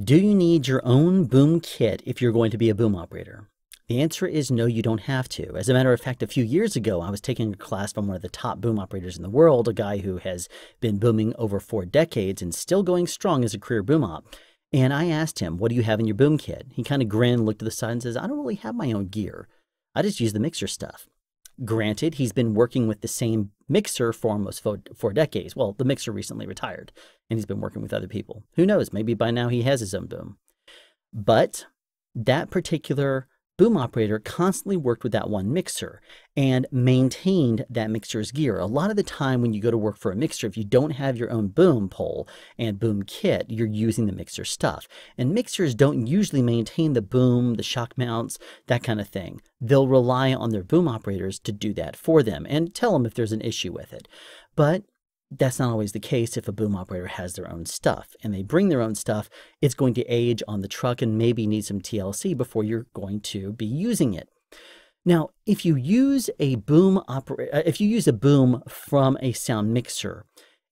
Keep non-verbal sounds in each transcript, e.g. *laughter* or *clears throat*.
Do you need your own boom kit if you're going to be a boom operator? The answer is no, you don't have to. As a matter of fact, a few years ago, I was taking a class from one of the top boom operators in the world, a guy who has been booming over four decades and still going strong as a career boom op. And I asked him, What do you have in your boom kit? He kind of grinned, looked to the side, and says, I don't really have my own gear. I just use the mixer stuff. Granted, he's been working with the same mixer for almost four, decades. Well, the mixer recently retired, and he's been working with other people. Who knows? Maybe by now he has his own boom. But that particular boom operator constantly worked with that one mixer and maintained that mixer's gear. A lot of the time when you go to work for a mixer, if you don't have your own boom pole and boom kit, you're using the mixer stuff. And mixers don't usually maintain the boom, the shock mounts, that kind of thing. They'll rely on their boom operators to do that for them and tell them if there's an issue with it. But that's not always the case if a boom operator has their own stuff and they bring their own stuff it's going to age on the truck and maybe need some tlc before you're going to be using it now if you use a boom operator uh, if you use a boom from a sound mixer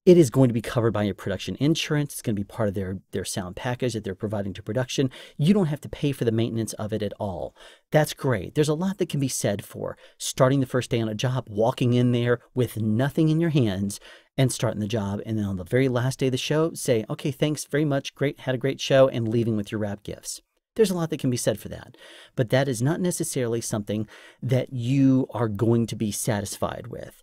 it is going to be covered by your production insurance. It's going to be part of their, their sound package that they're providing to production. You don't have to pay for the maintenance of it at all. That's great. There's a lot that can be said for starting the first day on a job, walking in there with nothing in your hands and starting the job. And then on the very last day of the show, say, okay, thanks very much. Great, had a great show, and leaving with your wrap gifts. There's a lot that can be said for that. But that is not necessarily something that you are going to be satisfied with.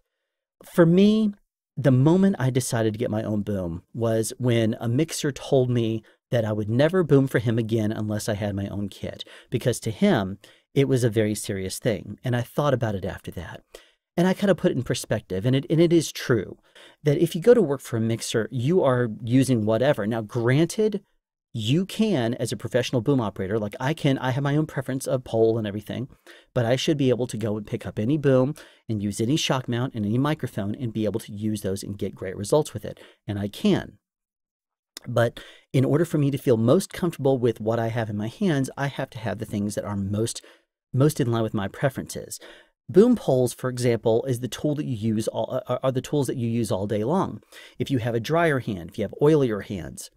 For me, the moment I decided to get my own boom was when a mixer told me that I would never boom for him again unless I had my own kit, because to him, it was a very serious thing. And I thought about it after that. And I kind of put it in perspective, and it, and it is true that if you go to work for a mixer, you are using whatever. Now, granted, you can as a professional boom operator like i can i have my own preference of pole and everything but i should be able to go and pick up any boom and use any shock mount and any microphone and be able to use those and get great results with it and i can but in order for me to feel most comfortable with what i have in my hands i have to have the things that are most most in line with my preferences Boom poles, for example, is the tool that you use all, are the tools that you use all day long. If you have a drier hand, if you have oilier hands,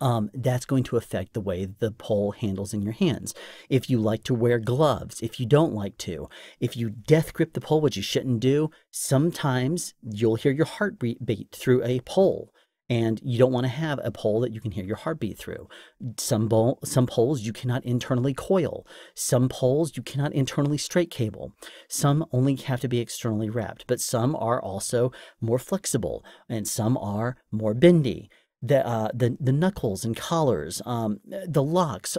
um, that's going to affect the way the pole handles in your hands. If you like to wear gloves, if you don't like to, if you death grip the pole, which you shouldn't do, sometimes you'll hear your heartbeat beat through a pole. And you don't want to have a pole that you can hear your heartbeat through. Some, some poles you cannot internally coil. Some poles you cannot internally straight cable. Some only have to be externally wrapped, but some are also more flexible and some are more bendy the uh, the the knuckles and collars, um, the locks,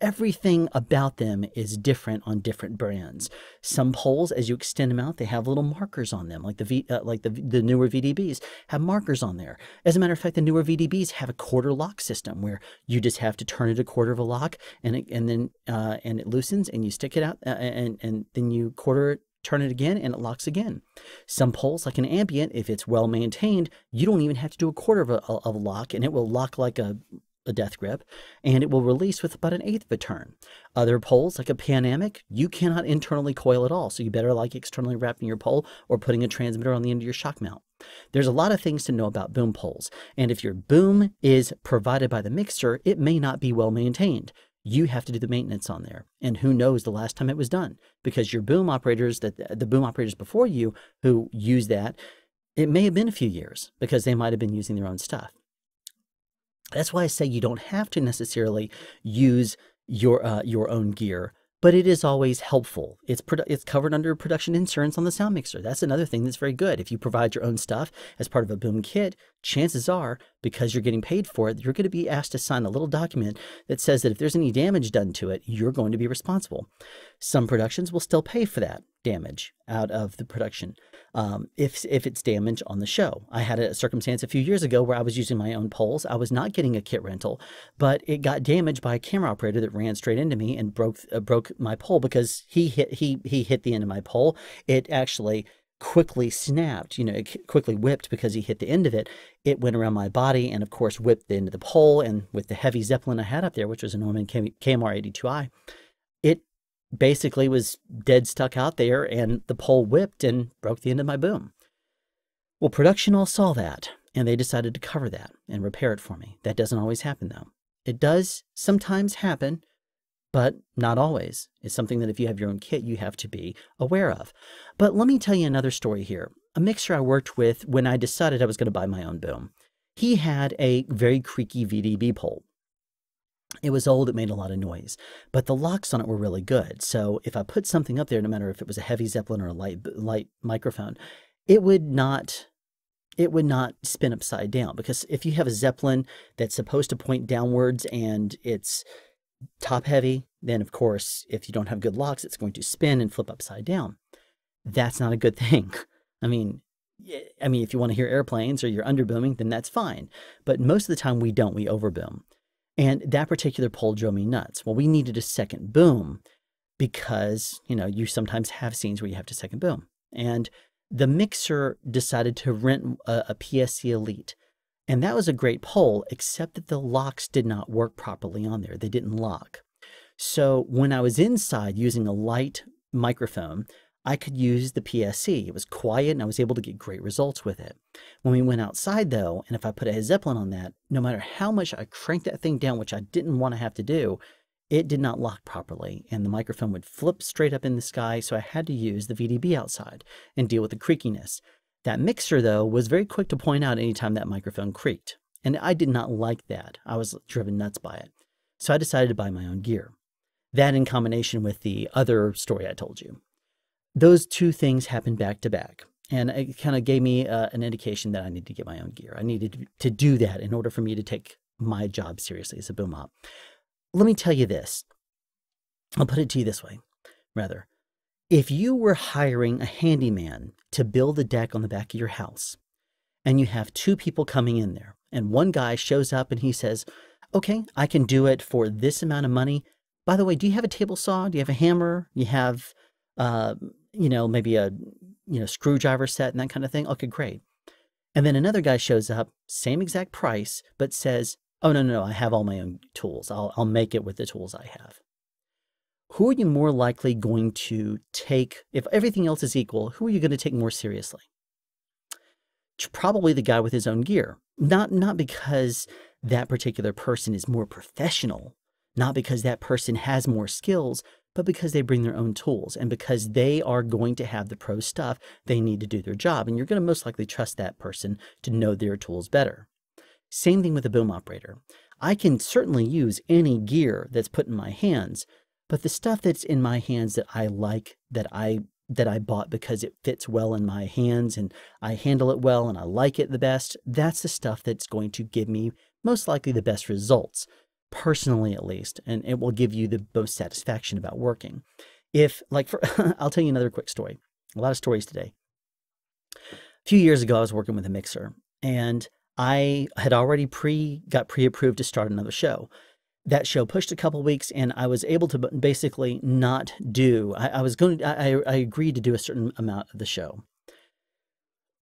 everything about them is different on different brands. Some poles, as you extend them out, they have little markers on them, like the v, uh, like the the newer VDBs have markers on there. As a matter of fact, the newer VDBs have a quarter lock system where you just have to turn it a quarter of a lock, and it, and then uh, and it loosens, and you stick it out, uh, and and then you quarter it turn it again and it locks again. Some poles, like an ambient, if it's well maintained, you don't even have to do a quarter of a, of a lock and it will lock like a, a death grip and it will release with about an eighth of a turn. Other poles, like a Panamic, you cannot internally coil at all. So you better like externally wrapping your pole or putting a transmitter on the end of your shock mount. There's a lot of things to know about boom poles. And if your boom is provided by the mixer, it may not be well maintained you have to do the maintenance on there. And who knows the last time it was done? Because your boom operators, that the boom operators before you who use that, it may have been a few years because they might have been using their own stuff. That's why I say you don't have to necessarily use your uh, your own gear but it is always helpful. It's it's covered under production insurance on the sound mixer. That's another thing that's very good. If you provide your own stuff as part of a boom kit, chances are, because you're getting paid for it, you're going to be asked to sign a little document that says that if there's any damage done to it, you're going to be responsible. Some productions will still pay for that damage out of the production um, if, if it's damage on the show. I had a circumstance a few years ago where I was using my own poles. I was not getting a kit rental, but it got damaged by a camera operator that ran straight into me and broke uh, broke my pole because he hit he he hit the end of my pole. It actually quickly snapped, you know, it quickly whipped because he hit the end of it. It went around my body and, of course, whipped the end of the pole. And with the heavy Zeppelin I had up there, which was a Neumann KMR 82i, it basically was dead stuck out there and the pole whipped and broke the end of my boom. Well, production all saw that and they decided to cover that and repair it for me. That doesn't always happen though. It does sometimes happen, but not always. It's something that if you have your own kit, you have to be aware of. But let me tell you another story here. A mixer I worked with when I decided I was going to buy my own boom. He had a very creaky VDB pole. It was old, it made a lot of noise, but the locks on it were really good. So if I put something up there, no matter if it was a heavy Zeppelin or a light light microphone, it would not it would not spin upside down because if you have a Zeppelin that's supposed to point downwards and it's top heavy, then of course, if you don't have good locks, it's going to spin and flip upside down. That's not a good thing. *laughs* I mean, I mean, if you want to hear airplanes or you're underbooming, then that's fine. But most of the time we don't, we overboom. And that particular pole drove me nuts. Well, we needed a second boom because, you know, you sometimes have scenes where you have to second boom. And the mixer decided to rent a, a PSC Elite. And that was a great pole, except that the locks did not work properly on there. They didn't lock. So when I was inside using a light microphone, I could use the PSC. It was quiet and I was able to get great results with it. When we went outside though, and if I put a Zeppelin on that, no matter how much I cranked that thing down, which I didn't want to have to do, it did not lock properly and the microphone would flip straight up in the sky. So I had to use the VDB outside and deal with the creakiness. That mixer though was very quick to point out anytime that microphone creaked. And I did not like that. I was driven nuts by it. So I decided to buy my own gear. That in combination with the other story I told you those two things happened back to back. And it kind of gave me uh, an indication that I needed to get my own gear. I needed to do that in order for me to take my job seriously as a boom op. Let me tell you this. I'll put it to you this way, rather. If you were hiring a handyman to build a deck on the back of your house, and you have two people coming in there, and one guy shows up and he says, Okay, I can do it for this amount of money. By the way, do you have a table saw? Do you have a hammer? You have uh, you know, maybe a you know screwdriver set and that kind of thing. Okay, great. And then another guy shows up, same exact price, but says, "Oh no, no, no! I have all my own tools. I'll I'll make it with the tools I have." Who are you more likely going to take if everything else is equal? Who are you going to take more seriously? Probably the guy with his own gear. Not not because that particular person is more professional, not because that person has more skills, but because they bring their own tools and because they are going to have the pro stuff they need to do their job. And you're going to most likely trust that person to know their tools better. Same thing with a boom operator. I can certainly use any gear that's put in my hands, but the stuff that's in my hands that I like, that I that I bought because it fits well in my hands and I handle it well and I like it the best, that's the stuff that's going to give me most likely the best results personally at least, and it will give you the most satisfaction about working. If, like, for, *laughs* I'll tell you another quick story. A lot of stories today. A few years ago, I was working with a mixer, and I had already pre got pre-approved to start another show. That show pushed a couple weeks, and I was able to basically not do. I, I was going. I, I agreed to do a certain amount of the show,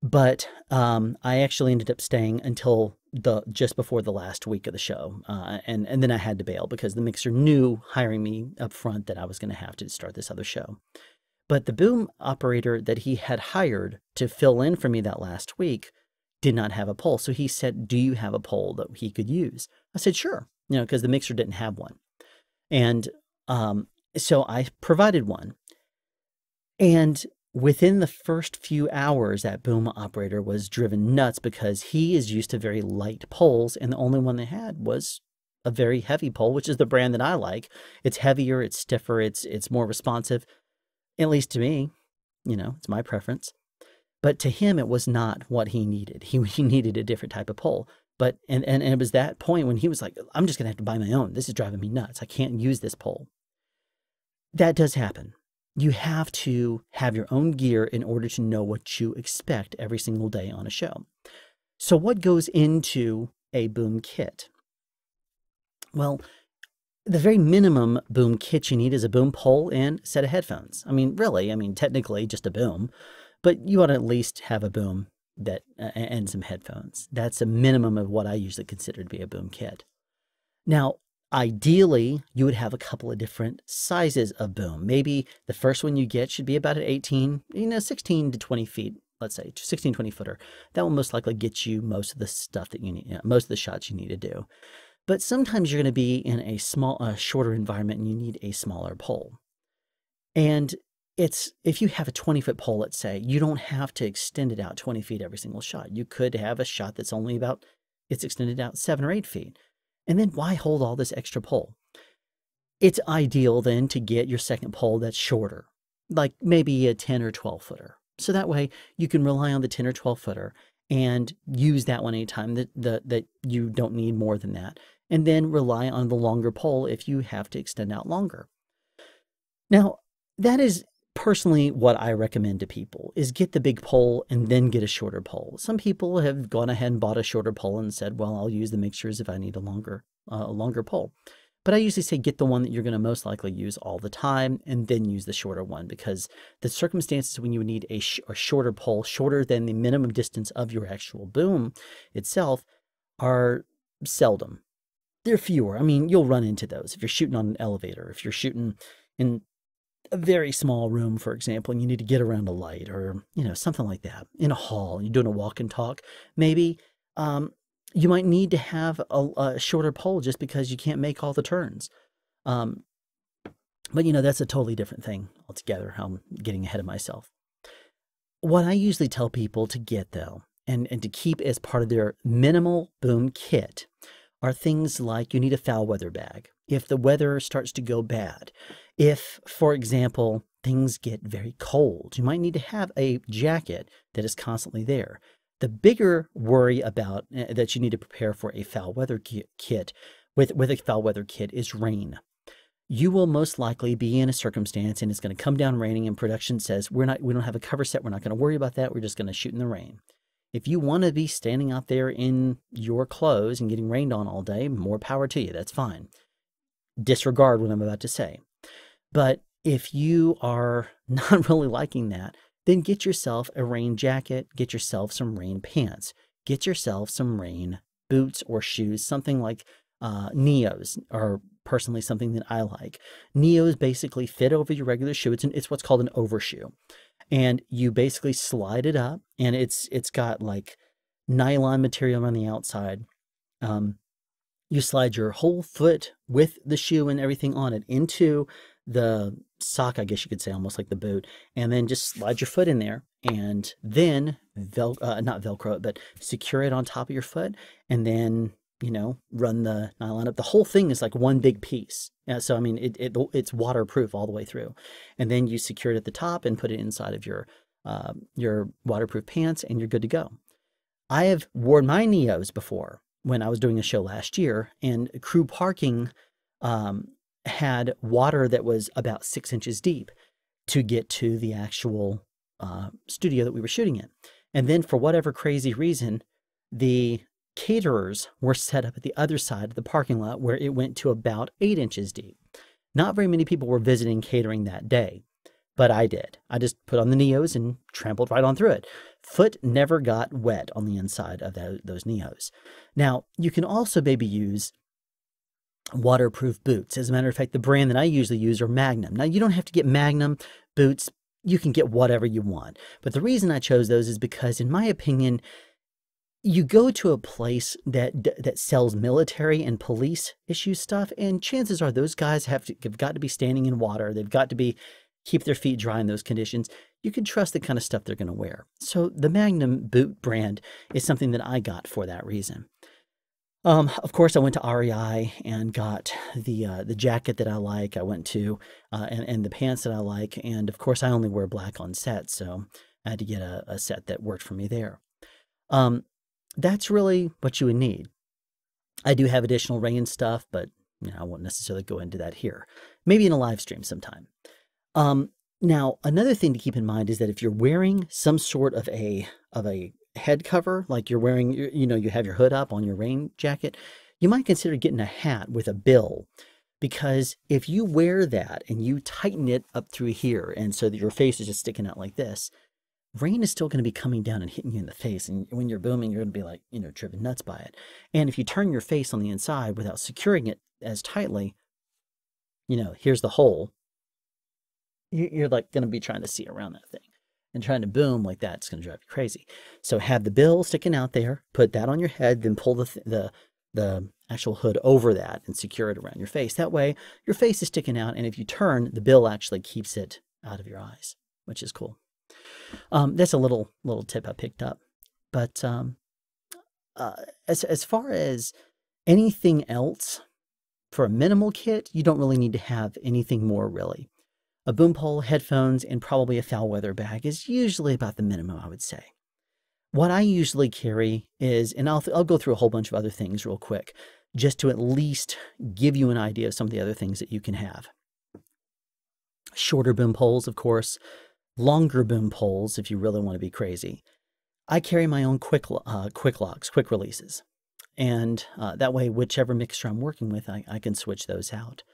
but um, I actually ended up staying until the just before the last week of the show, uh, and and then I had to bail because the mixer knew hiring me up front that I was going to have to start this other show. But the boom operator that he had hired to fill in for me that last week did not have a pole, so he said, "Do you have a pole that he could use?" I said, "Sure," you know, because the mixer didn't have one, and um, so I provided one. And Within the first few hours, that boom operator was driven nuts because he is used to very light poles, and the only one they had was a very heavy pole, which is the brand that I like. It's heavier, it's stiffer, it's it's more responsive, at least to me. You know, it's my preference. But to him, it was not what he needed. He, *laughs* he needed a different type of pole. But and, and, and it was that point when he was like, I'm just gonna have to buy my own. This is driving me nuts. I can't use this pole. That does happen you have to have your own gear in order to know what you expect every single day on a show. So, what goes into a boom kit? Well, the very minimum boom kit you need is a boom pole and set of headphones. I mean, really, I mean, technically just a boom, but you ought to at least have a boom that uh, and some headphones. That's a minimum of what I usually consider to be a boom kit. Now, Ideally, you would have a couple of different sizes of boom. Maybe the first one you get should be about an 18, you know, 16 to 20 feet, let's say 16, 20 footer. That will most likely get you most of the stuff that you need, you know, most of the shots you need to do. But sometimes you're going to be in a small, a shorter environment and you need a smaller pole. And it's if you have a 20 foot pole, let's say, you don't have to extend it out 20 feet every single shot. You could have a shot that's only about, it's extended out seven or eight feet. And then why hold all this extra pole? It's ideal then to get your second pole that's shorter, like maybe a 10 or 12 footer. So that way you can rely on the 10 or 12 footer and use that one anytime that, that, that you don't need more than that. And then rely on the longer pole if you have to extend out longer. Now, that is personally what I recommend to people is get the big pole and then get a shorter pole. Some people have gone ahead and bought a shorter pole and said, well, I'll use the mixtures if I need a longer, uh, a longer pole. But I usually say get the one that you're going to most likely use all the time and then use the shorter one because the circumstances when you would need a, sh a shorter pole, shorter than the minimum distance of your actual boom itself, are seldom. They're fewer. I mean, you'll run into those if you're shooting on an elevator, if you're shooting in a very small room, for example, and you need to get around a light or, you know, something like that in a hall, you're doing a walk and talk, maybe um, you might need to have a, a, shorter pole just because you can't make all the turns. Um, but, you know, that's a totally different thing altogether. I'm getting ahead of myself. What I usually tell people to get, though, and, and to keep as part of their minimal boom kit are things like you need a foul weather bag. If the weather starts to go bad, if, for example, things get very cold, you might need to have a jacket that is constantly there. The bigger worry about uh, that you need to prepare for a foul weather kit with, with a foul weather kit is rain. You will most likely be in a circumstance and it's going to come down raining and production says we're not we don't have a cover set, we're not going to worry about that, we're just going to shoot in the rain. If you want to be standing out there in your clothes and getting rained on all day, more power to you. That's fine. Disregard what I'm about to say. But if you are *laughs* not really liking that, then get yourself a rain jacket, get yourself some rain pants, get yourself some rain boots or shoes, something like uh, Neos are personally something that I like. Neos basically fit over your regular shoe. It's, an, it's what's called an overshoe. And you basically slide it up and it's it's got like nylon material on the outside. Um, you slide your whole foot with the shoe and everything on it into the sock, I guess you could say, almost like the boot, and then just slide your foot in there and then vel uh, not velcro it, but secure it on top of your foot, and then you know run the nylon up. The whole thing is like one big piece. Yeah, so I mean, it, it it's waterproof all the way through, and then you secure it at the top and put it inside of your uh, your waterproof pants, and you're good to go. I have worn my Neos before when I was doing a show last year, and crew parking um, had water that was about six inches deep to get to the actual uh, studio that we were shooting in. And then, for whatever crazy reason, the caterers were set up at the other side of the parking lot where it went to about eight inches deep. Not very many people were visiting catering that day, but I did. I just put on the Neos and trampled right on through it. Foot never got wet on the inside of those Neos. Now, you can also maybe use waterproof boots. As a matter of fact, the brand that I usually use are Magnum. Now, you don't have to get Magnum boots. You can get whatever you want. But the reason I chose those is because, in my opinion, you go to a place that that sells military and police issue stuff, and chances are those guys have, to, have got to be standing in water. They've got to be keep their feet dry in those conditions. You can trust the kind of stuff they're going to wear. So the Magnum boot brand is something that I got for that reason. Um, of course, I went to REI and got the uh, the jacket that I like. I went to uh, and and the pants that I like, and of course, I only wear black on set, so I had to get a, a set that worked for me there. Um, that's really what you would need. I do have additional rain stuff, but you know, I won't necessarily go into that here. Maybe in a live stream sometime. Um, now, another thing to keep in mind is that if you're wearing some sort of a of a head cover, like you're wearing, you know, you have your hood up on your rain jacket, you might consider getting a hat with a bill. Because if you wear that and you tighten it up through here, and so that your face is just sticking out like this, rain is still going to be coming down and hitting you in the face. And when you're booming, you're going to be like, you know, driven nuts by it. And if you turn your face on the inside without securing it as tightly, you know, here's the hole. You're like going to be trying to see around that thing and trying to boom like that, it's going to drive you crazy. So have the bill sticking out there, put that on your head, then pull the, the, the actual hood over that and secure it around your face. That way, your face is sticking out, and if you turn, the bill actually keeps it out of your eyes, which is cool. Um, that's a little little tip I picked up. But um, uh, as as far as anything else, for a minimal kit, you don't really need to have anything more really. A boom pole, headphones, and probably a foul weather bag is usually about the minimum, I would say. What I usually carry is, and I'll, I'll go through a whole bunch of other things real quick, just to at least give you an idea of some of the other things that you can have. Shorter boom poles, of course, longer boom poles if you really want to be crazy. I carry my own quick, uh, quick locks, quick releases. And uh, that way, whichever mixture I'm working with, I, I can switch those out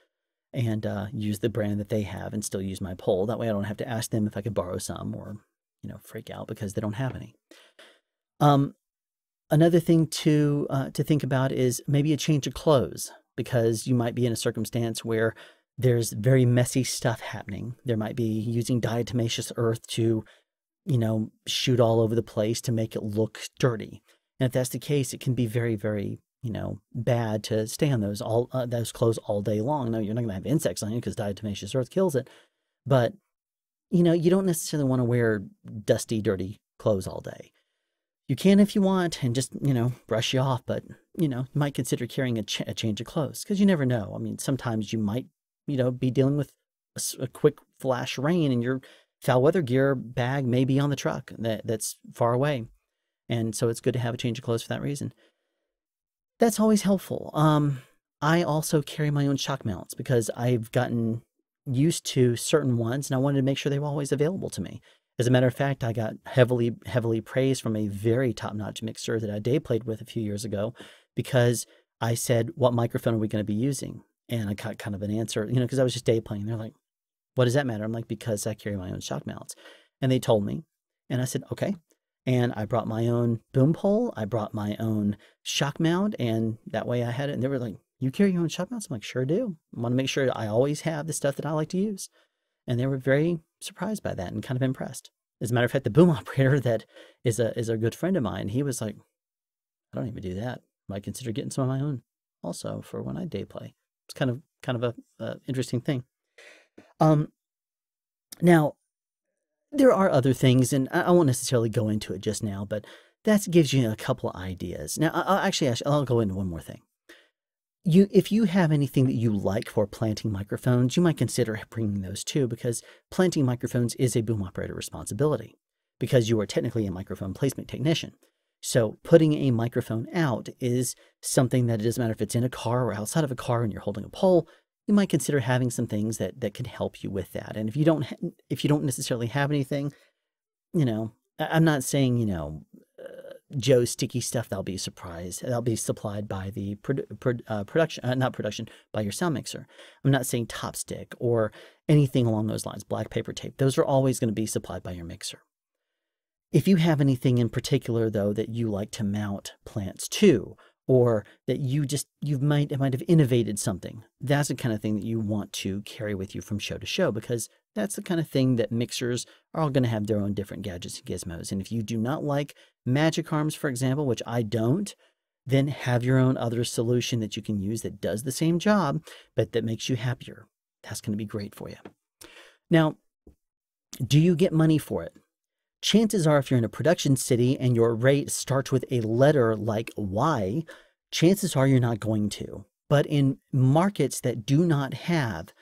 and uh, use the brand that they have and still use my pole. That way I don't have to ask them if I could borrow some or, you know, freak out because they don't have any. Um, another thing to uh, to think about is maybe a change of clothes because you might be in a circumstance where there's very messy stuff happening. There might be using diatomaceous earth to, you know, shoot all over the place to make it look dirty. And if that's the case, it can be very, very you know, bad to stay on those all uh, those clothes all day long. No, you're not going to have insects on you because diatomaceous earth kills it. But you know, you don't necessarily want to wear dusty, dirty clothes all day. You can if you want, and just you know, brush you off. But you know, you might consider carrying a, ch a change of clothes because you never know. I mean, sometimes you might, you know, be dealing with a, a quick flash rain, and your foul weather gear bag may be on the truck that that's far away, and so it's good to have a change of clothes for that reason that's always helpful. Um, I also carry my own shock mounts because I've gotten used to certain ones and I wanted to make sure they were always available to me. As a matter of fact, I got heavily, heavily praised from a very top notch mixer that I day played with a few years ago because I said, What microphone are we going to be using? And I got kind of an answer, you know, because I was just day playing. They're like, What does that matter? I'm like, Because I carry my own shock mounts. And they told me. And I said, Okay. And I brought my own boom pole. I brought my own shock mount. And that way I had it. And they were like, You carry your own shock mounts? I'm like, Sure do. I want to make sure I always have the stuff that I like to use. And they were very surprised by that and kind of impressed. As a matter of fact, the boom *laughs* operator that is a is a good friend of mine, he was like, I don't even do that. I might consider getting some of my own also for when I day play. It's kind of kind of a, a interesting thing. Um, now there are other things, and I won't necessarily go into it just now, but that gives you a couple of ideas. Now, I'll actually, I'll go into one more thing. You, if you have anything that you like for planting microphones, you might consider bringing those too, because planting microphones is a boom operator responsibility, because you are technically a microphone placement technician. So putting a microphone out is something that it doesn't matter if it's in a car or outside of a car and you're holding a pole, you might consider having some things that that can help you with that. And if you don't if you don't necessarily have anything, you know, I'm not saying you know uh, Joe's sticky stuff. That'll be surprised surprise. That'll be supplied by the produ uh, production, uh, not production, by your sound mixer. I'm not saying top stick or anything along those lines. Black paper tape. Those are always going to be supplied by your mixer. If you have anything in particular, though, that you like to mount plants to, or that you just you might might have innovated something. That's the kind of thing that you want to carry with you from show to show because that's the kind of thing that mixers are all going to have their own different gadgets and gizmos. And if you do not like magic arms, for example, which I don't, then have your own other solution that you can use that does the same job, but that makes you happier. That's going to be great for you. Now, do you get money for it? Chances are if you're in a production city and your rate starts with a letter like Y, chances are you're not going to. But in markets that do not have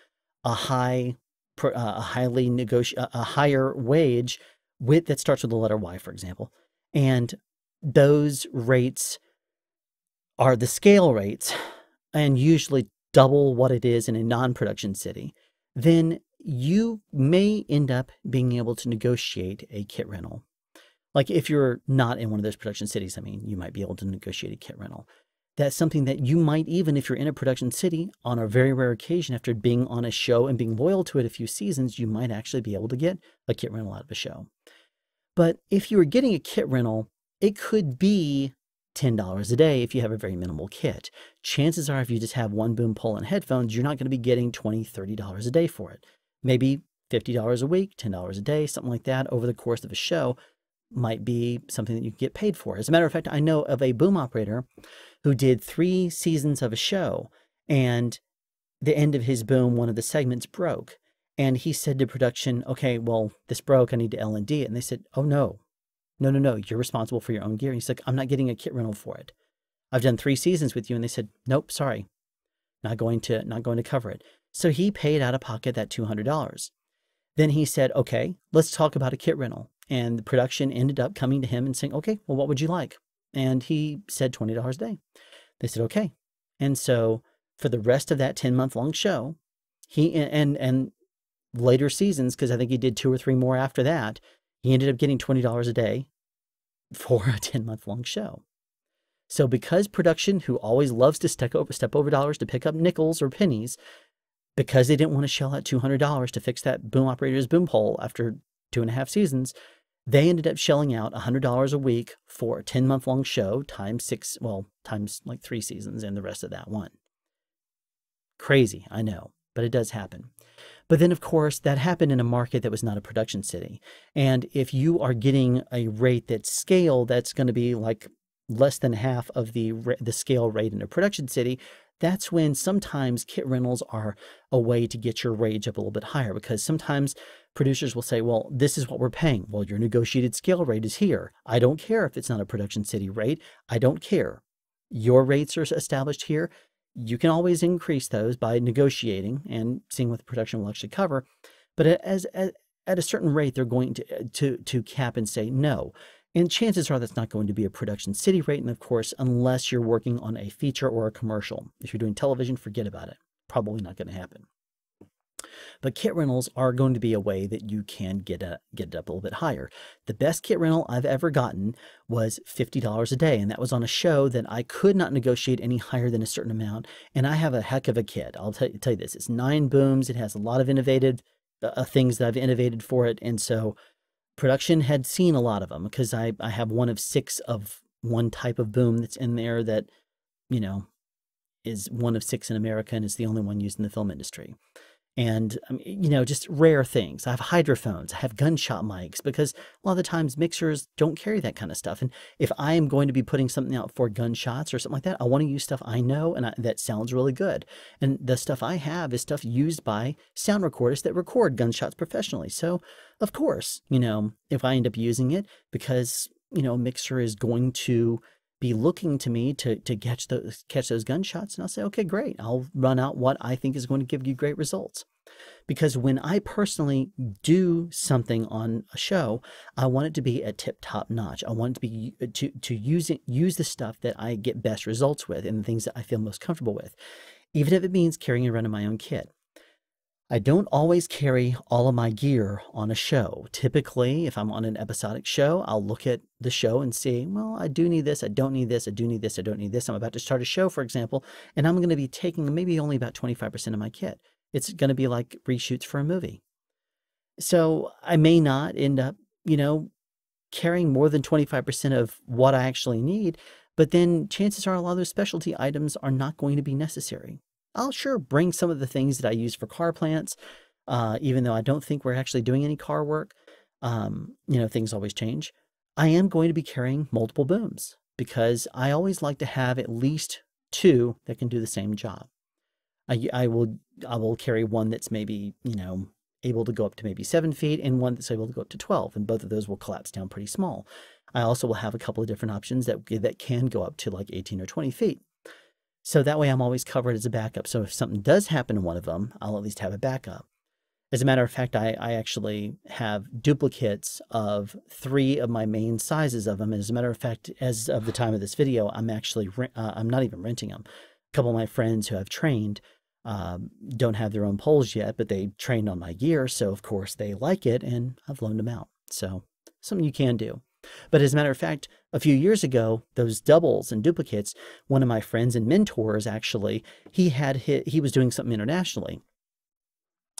a high, uh, a highly negoti- a higher wage with that starts with the letter Y, for example, and those rates are the scale rates and usually double what it is in a non-production city, then you may end up being able to negotiate a kit rental. Like if you're not in one of those production cities, I mean, you might be able to negotiate a kit rental. That's something that you might, even if you're in a production city, on a very rare occasion, after being on a show and being loyal to it a few seasons, you might actually be able to get a kit rental out of a show. But if you were getting a kit rental, it could be $10 a day if you have a very minimal kit. Chances are, if you just have one boom pole and headphones, you're not going to be getting $20, $30 a day for it maybe $50 a week, $10 a day, something like that over the course of a show. might be something that you can get paid for. As a matter of fact, I know of a boom operator who did three seasons of a show, and the end of his boom, one of the segments broke. And he said to production, okay, well, this broke. I need to L&D it. And they said, oh, no, no, no, no. You're responsible for your own gear. And he's like, I'm not getting a kit rental for it. I've done three seasons with you. And they said, nope, sorry. Not going to, not going to cover it. So he paid out of pocket that $200. Then he said, okay, let's talk about a kit rental. And the production ended up coming to him and saying, okay, well, what would you like? And he said $20 a day. They said, okay. And so for the rest of that 10 month long show, he and and later seasons, because I think he did two or three more after that, he ended up getting $20 a day for a 10 month long show. So because production, who always loves to step over, step over dollars to pick up nickels or pennies, because they didn't want to shell out $200 to fix that boom operator's boom pole after two and a half seasons, they ended up shelling out $100 a week for a 10 month long show times six, well, times like three seasons and the rest of that one. Crazy, I know, but it does happen. But then, of course, that happened in a market that was not a production city. And if you are getting a rate that's scale that's going to be like less than half of the the scale rate in a production city, that's when sometimes kit rentals are a way to get your wage up a little bit higher because sometimes producers will say, well, this is what we're paying. Well, your negotiated scale rate is here. I don't care if it's not a production city rate. I don't care. Your rates are established here you can always increase those by negotiating and seeing what the production will actually cover. But as, as at a certain rate, they're going to, uh, to, to cap and say no. And chances are that's not going to be a production city rate. And of course, unless you're working on a feature or a commercial. If you're doing television, forget about it. Probably not going to happen. But kit rentals are going to be a way that you can get, a, get it up a little bit higher. The best kit rental I've ever gotten was $50 a day, and that was on a show that I could not negotiate any higher than a certain amount. And I have a heck of a kit. I'll tell you, tell you this it's nine booms, it has a lot of innovative uh, uh, things that I've innovated for it. And so production had seen a lot of them because I, I have one of six of one type of boom that's in there that, you know, is one of six in America and is the only one used in the film industry and um, you know just rare things. I have hydrophones i have gunshot mics because a lot of the times mixers don't carry that kind of stuff and if i am going to be putting something out for gunshots or something like that i want to use stuff i know and I, that sounds really good. And the stuff i have is stuff used by sound recorders that record gunshots professionally. So of course you know if i end up using it because you know a mixer is going to be looking to me to to catch those catch those gunshots and I'll say okay great. I'll run out what I think is going to give you great results. Because when I personally do something on a show I want it to be a tip top notch. I want it to be to to use it use the stuff that I get best results with and the things that I feel most comfortable with even if it means carrying around my own kit I don't always carry all of my gear on a show. Typically, if I'm on an episodic show, I'll look at the show and see, well, I do need this, I don't need this, I do need this, I don't need this. I'm about to start a show, for example, and I'm going to be taking maybe only about 25% of my kit. It's going to be like reshoots for a movie. So I may not end up, you know, carrying more than 25% of what I actually need, but then chances are a lot of those specialty items are not going to be necessary. I'll sure bring some of the things that I use for car plants, uh, even though I don't think we're actually doing any car work. Um, you know, things always change. I am going to be carrying multiple booms because I always like to have at least two that can do the same job. I, I will I will carry one that's maybe you know able to go up to maybe seven feet and one that's able to go up to 12 and both of those will collapse down pretty small. I also will have a couple of different options that that can go up to like 18 or 20 feet. So that way I'm always covered as a backup. So if something does happen to one of them, I'll at least have a backup. As a matter of fact, I, I actually have duplicates of three of my main sizes of them. And as a matter of fact, as of the time of this video, I'm actually, uh, I'm not even renting them. A couple of my friends who have trained um, don't have their own poles yet, but they trained on my gear. So of course they like it and I've loaned them out. So something you can do. But as a matter of fact, a few years ago, those doubles and duplicates, one of my friends and mentors actually, he had hit, he was doing something internationally.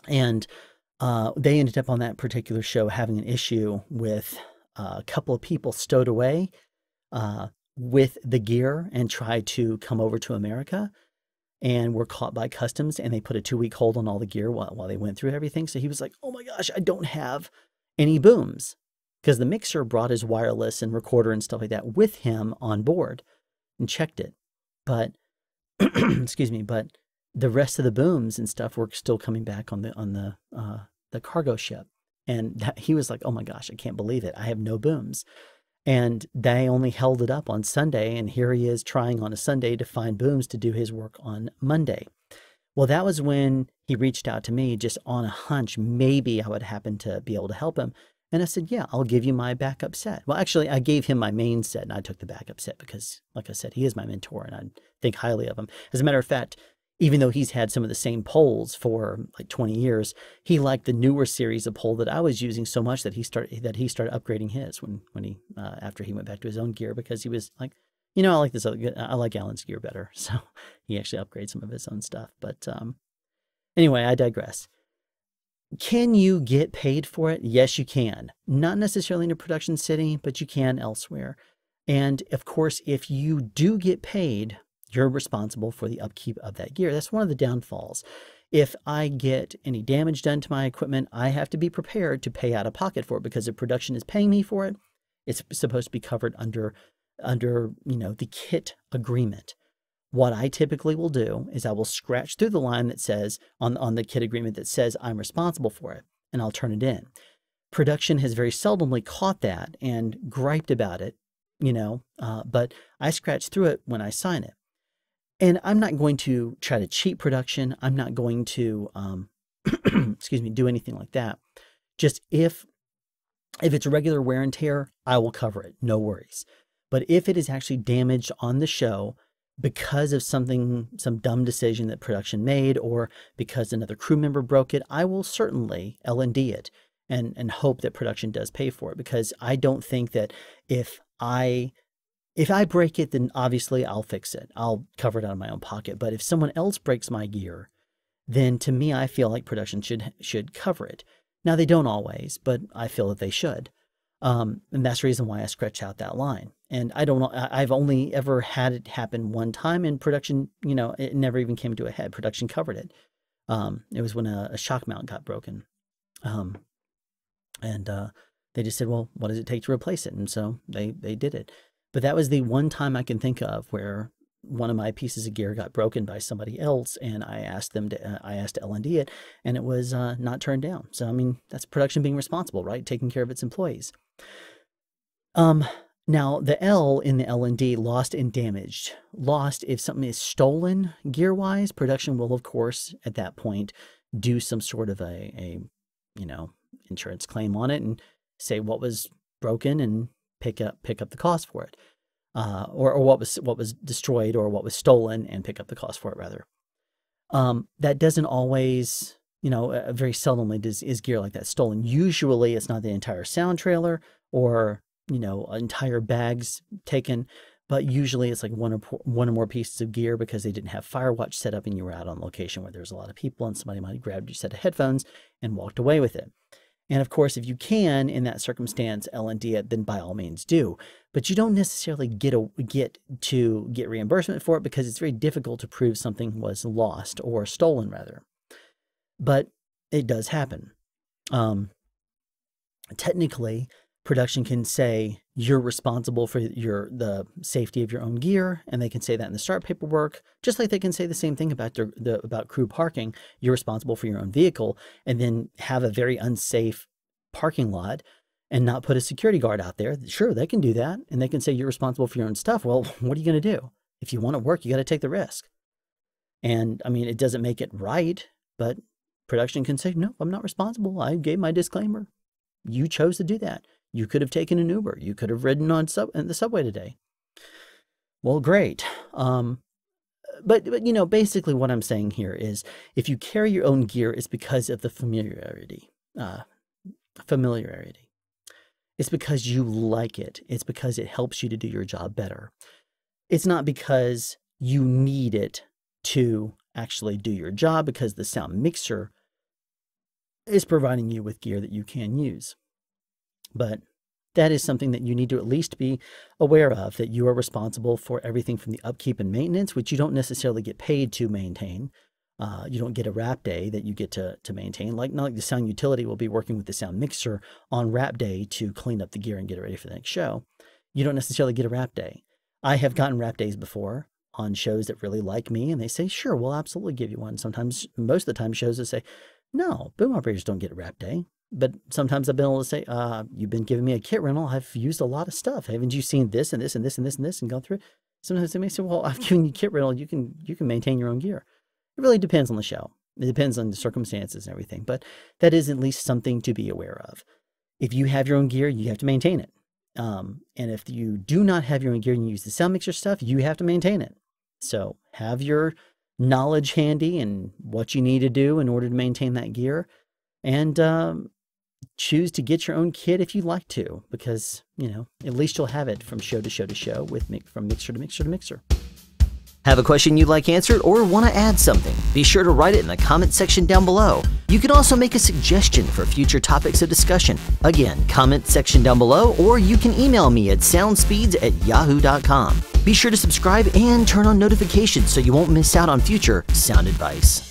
And uh, they ended up on that particular show having an issue with uh, a couple of people stowed away uh, with the gear and tried to come over to America and were caught by customs and they put a two week hold on all the gear while, while they went through everything. So he was like, oh my gosh, I don't have any booms. Because the mixer brought his wireless and recorder and stuff like that with him on board and checked it. But *clears throat* excuse me, but the rest of the booms and stuff were still coming back on the on the uh, the cargo ship, and that, he was like, "Oh my gosh, I can't believe it! I have no booms." And they only held it up on Sunday, and here he is trying on a Sunday to find booms to do his work on Monday. Well, that was when he reached out to me just on a hunch. Maybe I would happen to be able to help him. And I said, Yeah, I'll give you my backup set. Well, actually, I gave him my main set and I took the backup set because, like I said, he is my mentor and I think highly of him. As a matter of fact, even though he's had some of the same poles for like 20 years, he liked the newer series of pole that I was using so much that he started that he started upgrading his when when he uh, after he went back to his own gear because he was like, you know, I like this other, I like Alan's gear better, *laughs* so he actually upgrades some of his own stuff. But um, anyway, I digress. Can you get paid for it? Yes, you can. Not necessarily in a production city, but you can elsewhere. And of course, if you do get paid, you're responsible for the upkeep of that gear. That's one of the downfalls. If I get any damage done to my equipment, I have to be prepared to pay out of pocket for it because if production is paying me for it, it's supposed to be covered under under, you know, the kit agreement. What I typically will do is I will scratch through the line that says on on the kit agreement that says I'm responsible for it and I'll turn it in. Production has very seldomly caught that and griped about it, you know, uh, but I scratch through it when I sign it. And I'm not going to try to cheat production. I'm not going to, um, *clears throat* excuse me, do anything like that. Just if if it's regular wear and tear, I will cover it. No worries. But if it is actually damaged on the show because of something, some dumb decision that production made, or because another crew member broke it, I will certainly L and D it and and hope that production does pay for it. Because I don't think that if I if I break it, then obviously I'll fix it. I'll cover it out of my own pocket. But if someone else breaks my gear, then to me, I feel like production should should cover it. Now they don't always, but I feel that they should. Um, and that's the reason why I scratch out that line. And I don't know, I've only ever had it happen one time in production. You know, it never even came to a head. Production covered it. Um, it was when a, a, shock mount got broken. Um, and uh, they just said, well, what does it take to replace it? And so they, they did it. But that was the one time I can think of where one of my pieces of gear got broken by somebody else, and I asked them to, uh, I asked L and D it, and it was uh, not turned down. So I mean, that's production being responsible, right? Taking care of its employees. Um, now the L in the L and D, lost and damaged. Lost if something is stolen gear-wise, production will of course at that point do some sort of a, a you know insurance claim on it and say what was broken and pick up pick up the cost for it uh, or, or what was what was destroyed or what was stolen and pick up the cost for it rather. Um, that doesn't always, you know, uh, very seldomly does, is gear like that stolen. Usually it's not the entire sound trailer or, you know, entire bags taken, but usually it's like one or, one or more pieces of gear because they didn't have Firewatch set up and you were out on location where there's a lot of people and somebody might have grabbed your set of headphones and walked away with it. And of course, if you can, in that circumstance, L&D it, then by all means do. But you don't necessarily get a, get to get reimbursement for it because it's very difficult to prove something was lost or stolen, rather. But it does happen. Um, technically, production can say you're responsible for your the safety of your own gear and they can say that in the start paperwork just like they can say the same thing about their, the about crew parking. You're responsible for your own vehicle and then have a very unsafe parking lot and not put a security guard out there. Sure they can do that and they can say you're responsible for your own stuff. Well *laughs* what are you going to do? If you want to work you got to take the risk. And i mean it doesn't make it right but production can say no i'm not responsible. I gave my disclaimer. You chose to do that you could have taken an Uber. You could have ridden on sub the subway today. Well, great. Um, but, but you know, basically what I'm saying here is if you carry your own gear, it's because of the familiarity. Uh, familiarity. It's because you like it. It's because it helps you to do your job better. It's not because you need it to actually do your job because the sound mixer is providing you with gear that you can use. But that is something that you need to at least be aware of that you are responsible for everything from the upkeep and maintenance, which you don't necessarily get paid to maintain. Uh, you don't get a wrap day that you get to, to maintain. Like not like the sound utility will be working with the sound mixer on wrap day to clean up the gear and get it ready for the next show. You don't necessarily get a wrap day. I have gotten wrap days before on shows that really like me, and they say, "Sure, we'll absolutely give you one." Sometimes, most of the time, shows that say, "No, boom operators don't get a wrap day." But sometimes I've been able to say, uh, "You've been giving me a kit rental. I've used a lot of stuff. Haven't you seen this and this and this and this and this and gone through?" it? Sometimes they may say, "Well, *laughs* I've given you kit rental. You can you can maintain your own gear." It really depends on the show. It depends on the circumstances and everything, but that is at least something to be aware of. If you have your own gear, you have to maintain it. Um, and if you do not have your own gear and you use the sound mixer stuff, you have to maintain it. So have your knowledge handy and what you need to do in order to maintain that gear, and um, choose to get your own kit if you'd like to, because you know at least you'll have it from show to show to show with mi- from mixer to mixer to mixer. Have a question you'd like answered or want to add something? Be sure to write it in the comment section down below. You can also make a suggestion for future topics of discussion. Again, comment section down below, or you can email me at soundspeeds at yahoo.com. Be sure to subscribe and turn on notifications so you won't miss out on future sound advice.